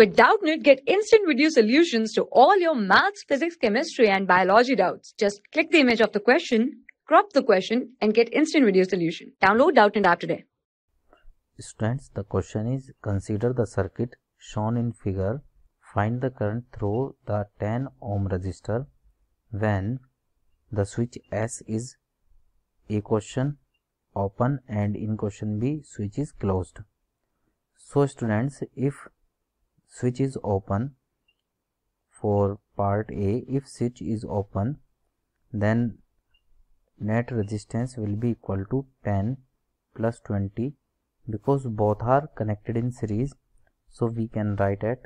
With Doubtnut, get instant video solutions to all your maths, physics, chemistry, and biology doubts. Just click the image of the question, crop the question, and get instant video solution. Download Doubtnut app today. Students, the question is consider the circuit shown in figure. Find the current through the 10 ohm resistor when the switch S is a question open and in question B switch is closed. So students, if switch is open for part A, if switch is open, then net resistance will be equal to 10 plus 20 because both are connected in series. So we can write at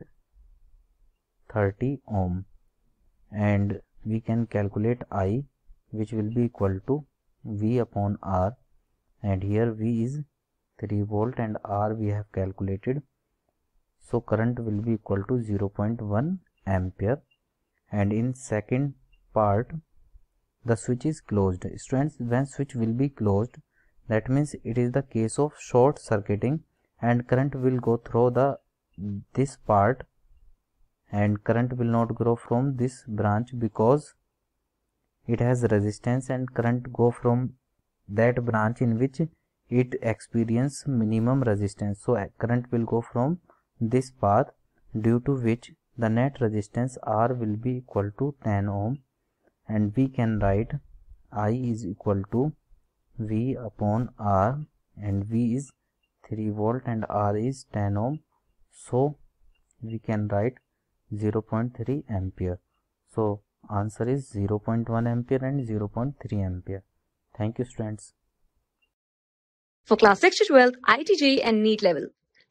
30 ohm and we can calculate I which will be equal to V upon R. And here V is 3 volt and R we have calculated so current will be equal to 0.1 ampere. And in second part the switch is closed. Students when switch will be closed that means it is the case of short circuiting and current will go through the this part. And current will not grow from this branch because it has resistance and current go from that branch in which it experience minimum resistance. So current will go from this path due to which the net resistance R will be equal to 10 ohm and we can write I is equal to V upon R and V is 3 volt and R is 10 ohm. So we can write 0.3 ampere. So answer is 0.1 ampere and 0.3 ampere. Thank you students. For class 6 to 12, IIT JEE and NEET level.